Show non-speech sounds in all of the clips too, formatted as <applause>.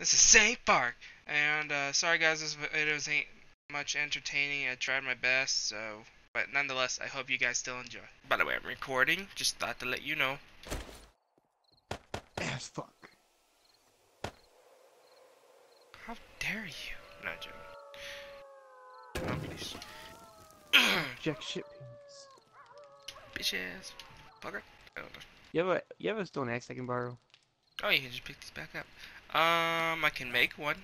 This is Saint Bark, and uh, sorry guys, this video ain't much entertaining. I tried my best, so but nonetheless, I hope you guys still enjoy. By the way, I'm recording. Just thought to let you know. Ass fuck. How dare you? Not joking. Oh, please. <clears throat> Jack shit. Bitch ass. Fucker. I don't know. You have a you have a stone axe I can borrow? Oh, you can just pick this back up. Um, I can make one.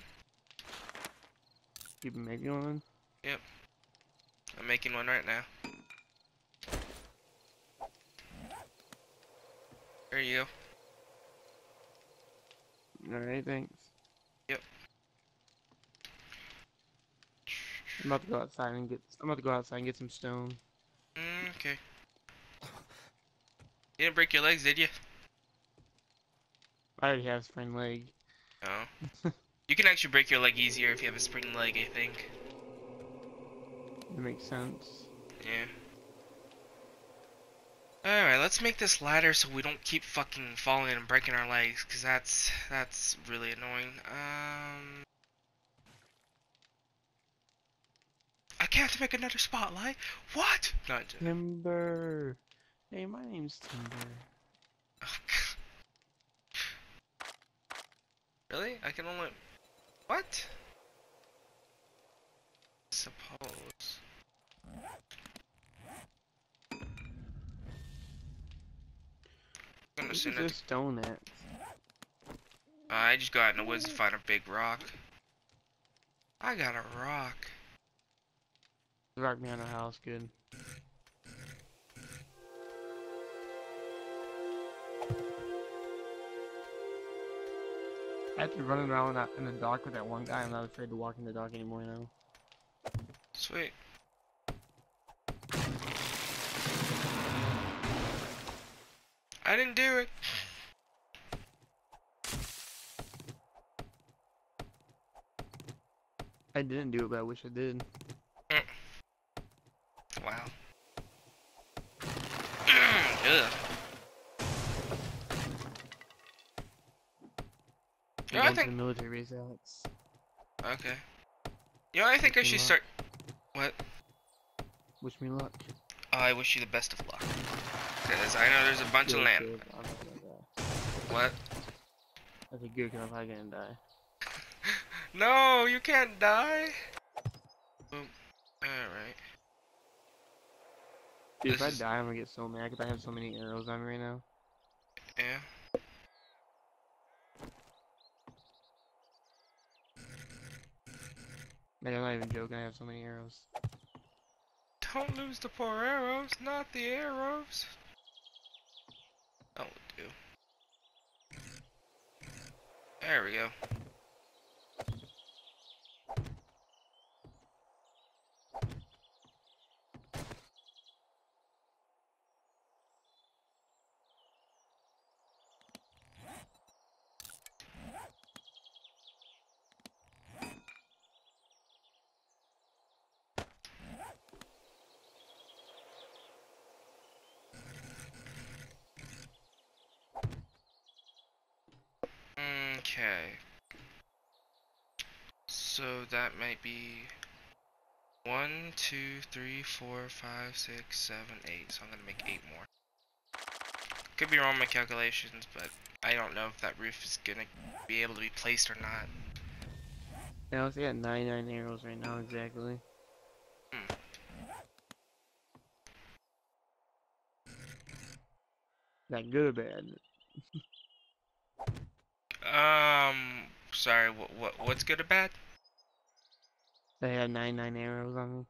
You been making one? Yep. I'm making one right now. There you go. Alright, thanks. Yep. I'm about to go outside and get I'm about to go outside and get some stone. Mm, okay. You didn't break your legs, did you? I already have a spring leg. Oh. you can actually break your leg easier if you have a spring leg, I think. That makes sense. Yeah. Alright, let's make this ladder so we don't keep fucking falling and breaking our legs, because that's, that's really annoying. Um... I can't make another spotlight? What? Not. Timber. Hey, my name's Timber. Really? I can only... What? Suppose... I'm gonna send it stone axe. Uh, I just go out in the woods to find a big rock. I got a rock. Rock me on a house, good. After running around in that- in the dark with that one guy, I'm not afraid to walk in the dark anymore now. Sweet. I didn't do it. I didn't do it, but I wish I did. Wow. Ugh. I'm Yeah, I going to think- the military base, Alex. Okay. You know, I think I Wish me should luck. start. What? Wish me luck. Oh, I wish you the best of luck. Because I know there's a bunch of land. good. I'm not gonna die. What? I said good, 'cause I'm probably gonna die. <laughs> No, you can't die. Boom. Alright. Dude, if I is- die, I'm gonna get so mad because I have so many arrows on me right now. Yeah. I'm not even joking, I have so many arrows. Don't lose the poor arrows, not the arrows. That would do. There we go. Okay. So that might be one, two, three, four, five, six, seven, eight. So I'm gonna make eight more. Could be wrong with my calculations, but I don't know if that roof is gonna be able to be placed or not. Yeah, I got 99 arrows right now, exactly. Hmm. That good or bad? Um, sorry. What what what's good or bad? They had 99 arrows on me.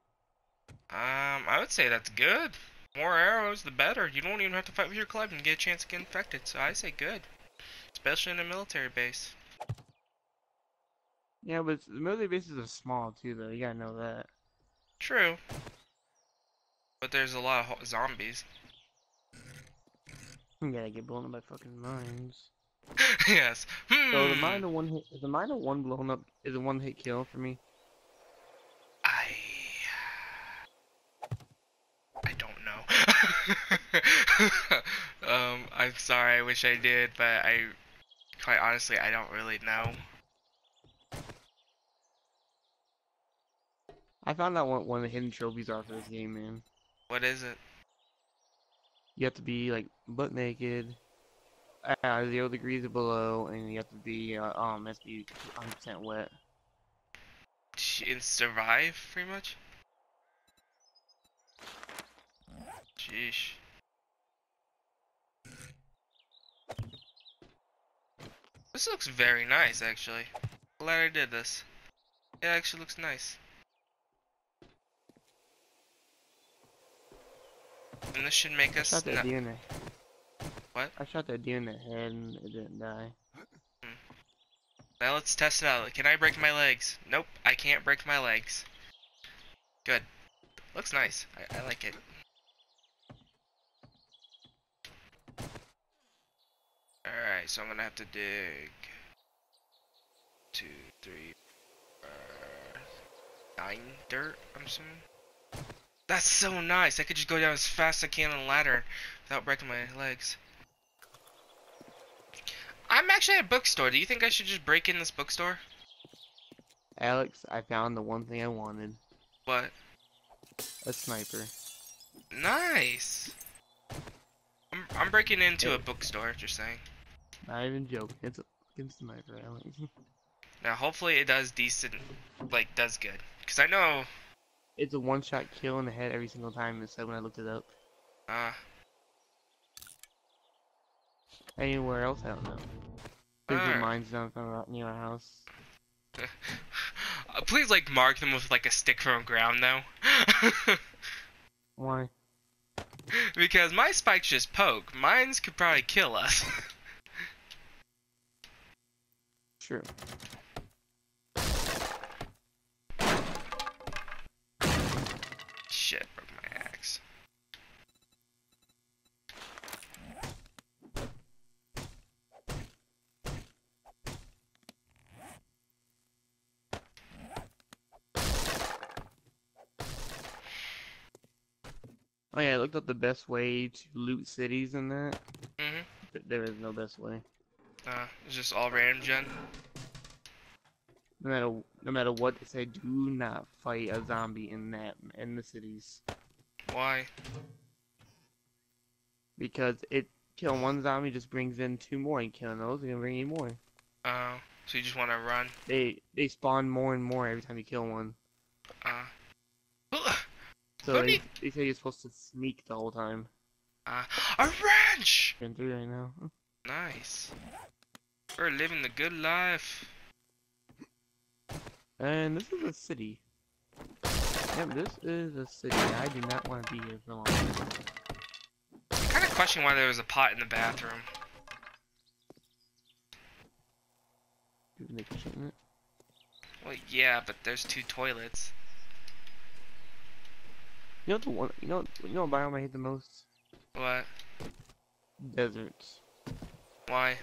Um, I would say that's good. More arrows, the better. You don't even have to fight with your club and get a chance to get infected. So I say good, especially in a military base. Yeah, but the military bases are small too, though. You gotta know that. True. But there's a lot of ho- zombies. You gotta get blown up by fucking mines. <laughs> yes. Hmm. So the minor one hit, is the minor one blown up is a one hit kill for me. I I don't know. <laughs> um, I'm sorry. I wish I did, but I quite honestly I don't really know. I found out what one of the hidden trophies are for this game, man. What is it? You have to be like butt naked uh, zero degrees below, and you have to be uh, um, has to be 100% wet. And survive, pretty much? Sheesh. This looks very nice, actually. Glad I did this. It actually looks nice. And this should make us shot that not- deer in the. What? I shot that deer in the head and it didn't die. Now let's test it out. Can I break my legs? Nope, I can't break my legs. Good. Looks nice. I, I like it. Alright, so I'm gonna have to dig two, three, uh, nine dirt, I'm assuming. That's so nice. I could just go down as fast as I can on the ladder without breaking my legs. I'm actually at a bookstore. Do you think I should just break in this bookstore? Alex, I found the one thing I wanted. What? A sniper. Nice. I'm I'm breaking into a bookstore. Just saying. Not even joking. It's a fucking sniper, Alex. <laughs> Now, hopefully, it does decent, like does good. Cause I know. it's a one-shot kill in the head every single time. It said when I looked it up. Uh, Anywhere else, I don't know. There's Alright. your mines down from our- near our house. <laughs> please like mark them with like a stick from ground though. Why? <laughs> because my spikes just poke. Mines could probably kill us. <laughs> True. Shit, broke my axe. Oh yeah, I looked up the best way to loot cities and that. Mhm. but There is no best way. Uh, it's just all random gen. No matter no matter what they say, do not fight a zombie in that in the cities Why? because it killing one zombie just brings in two more, and killing those are gonna bring in more. Oh, so you just want to run? They they spawn more and more every time you kill one. So they, they say you're supposed to sneak the whole time. Uh, a wrench! Through right now. Nice. We're living the good life. And this is a city. Yep, this is a city. I do not want to be here for long. I kind of question why there was a pot in the bathroom. People make shit in it. Well, yeah, but there's two toilets. You know the one. You know. You know what biome I hate the most? What? Deserts. Why?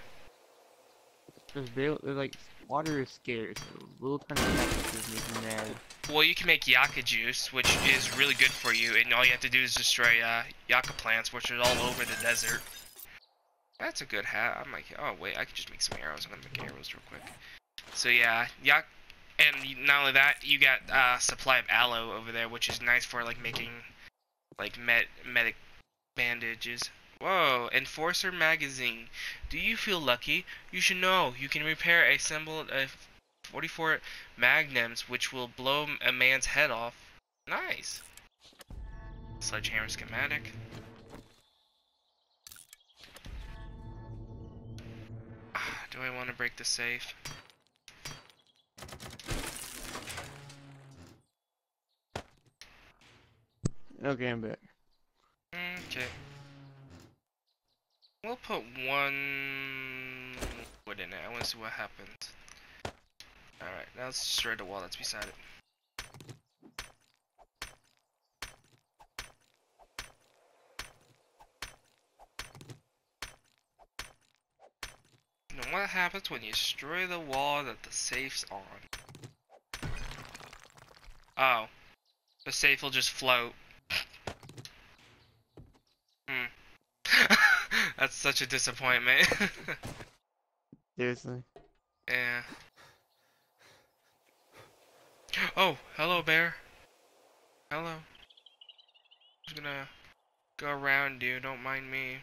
There's barely. There's like water is scarce. Little tiny cactuses make me mad. Well, you can make yucca juice, which is really good for you, and all you have to do is destroy uh, yucca plants, which are all over the desert. That's a good hat. I'm like, oh wait, I could just make some arrows. I'm gonna make arrows real quick. So yeah, yuc, and not only that, you got uh, supply of aloe over there, which is nice for like making like med medic bandages. Whoa, Enforcer magazine. Do you feel lucky? You should know you can repair a symbol of 44 magnums, which will blow a man's head off. Nice. Sledgehammer schematic. Ah, Do I want to break the safe? Okay, I'm back. Okay. We'll put one wood in it. I want to see what happens. Alright, now let's destroy the wall that's beside it. Now what happens when you destroy the wall that the safe's on? Oh. The safe will just float. Hmm. That's such a disappointment. <laughs> Seriously. yeah. Oh, hello bear. Hello. I'm just gonna go around you, don't mind me.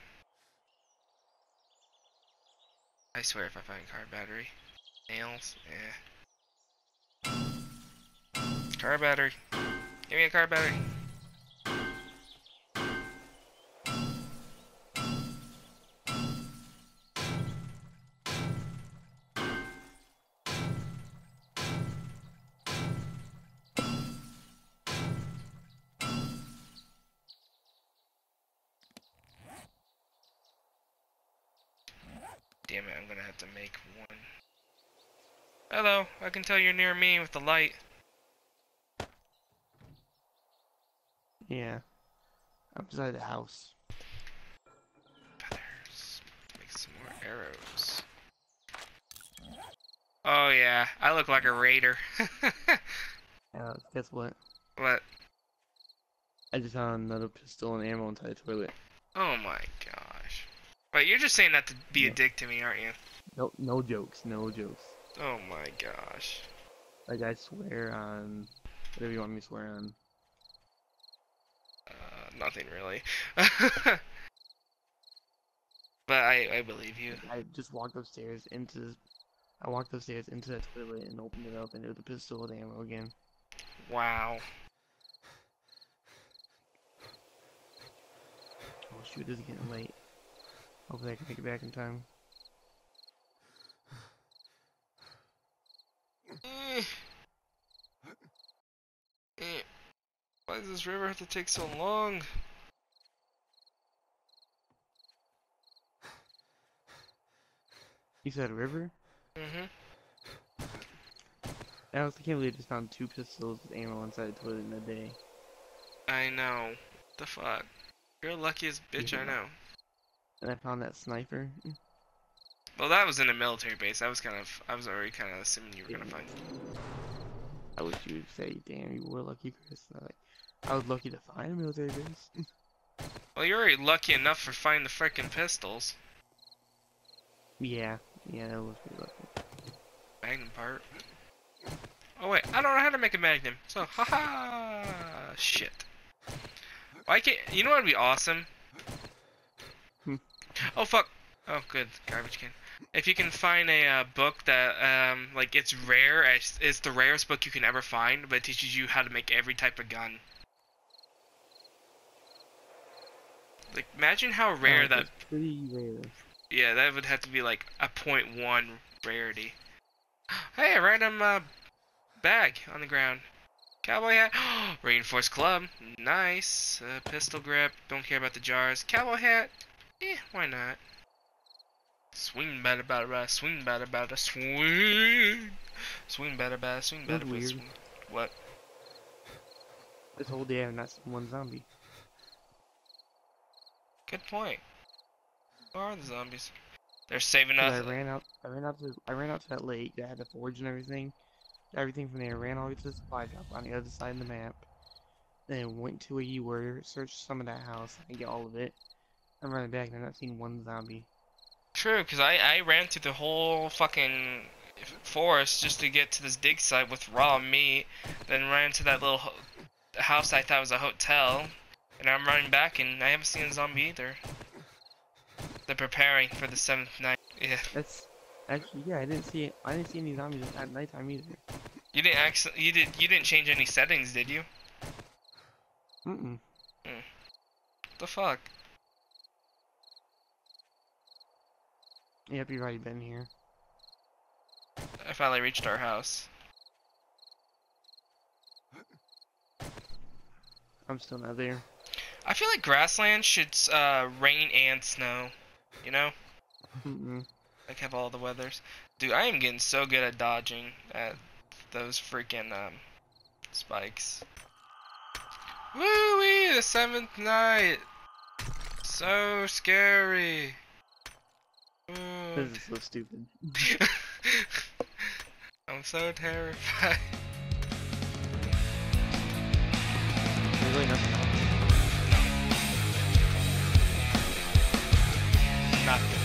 I swear if I find car battery. Nails, yeah. Car battery. Give me a car battery. To make one. Hello, I can tell you're near me with the light. Yeah. I'm beside the house. Feathers. Make some more arrows. Oh yeah, I look like a raider. <laughs> Uh, guess what? what? I just found another pistol and ammo inside the toilet. Oh my gosh. Wait, you're just saying that to be a dick to me, aren't you? No, no jokes, no jokes. Oh my gosh. Like I swear on whatever you want me to swear on. Uh, nothing really. <laughs> but I, I believe you. I just walked upstairs into this. I walked upstairs into that toilet and opened it up, and it was a pistol with ammo again. Wow. Oh shoot, it's getting late. Hopefully I can make it back in time. Eh. Eh. Why does this river have to take so long? You said river? Mm-hmm. I also can't believe I just found two pistols with ammo inside the toilet in a day. I know. The fuck? You're the luckiest bitch I know. And I found that sniper. Well, that was in a military base. I was kind of, I was already kind of assuming you were gonna find. I wish you would say, damn, you were lucky, Chris. Like, I was lucky to find a military base. <laughs> Well, you're already lucky enough for finding the frickin' pistols. yeah, yeah, that was pretty lucky. Magnum part. Oh wait, I don't know how to make a magnum. So, haha, shit. Why can't? You know what would be awesome? Hmm. Oh fuck. Oh good, garbage can. If you can find a uh, book that, um, like it's rare, it's, it's the rarest book you can ever find, but it teaches you how to make every type of gun. Like, imagine how rare Uh, that. pretty rare. Yeah, that would have to be like a point one rarity. <gasps> Hey, a random uh, bag on the ground. Cowboy hat. <gasps> Reinforced club. Nice. Uh, pistol grip. Don't care about the jars. Cowboy hat. Eh, why not? Swing better, better, better. Swing better, better. Swing. Swing better, better. Swing better. weird. Swing. What? This whole day I've not seen one zombie. Good point. Where are the zombies? They're saving us. I ran out. I ran out to. I ran out to that lake that had the forge and everything. Everything from there. Ran all the way to the supply drop on the other side of the map. Then went to where you were. Searched some of that house. I get all of it. I'm running back and I've not seen one zombie. True, because I, I ran through the whole fucking forest just to get to this dig site with raw meat, then ran to that little ho- house I thought was a hotel, and I'm running back and I haven't seen a zombie either. They're preparing for the seventh night. Yeah, That's actually yeah. I didn't see it. I didn't see any zombies at nighttime either. you didn't actually you did you didn't change any settings, did you? Mm-mm. Hmm. The fuck? Yep, you've already been here. I finally reached our house. I'm still not there. I feel like grassland should uh, rain and snow. You know, Mm-mm. like have all the weathers. Dude, I am getting so good at dodging at those freaking um, spikes. Woo wee! The seventh night. So scary. Ooh. This is so stupid. <laughs> I'm so terrified. There's really nothing else. Nothing.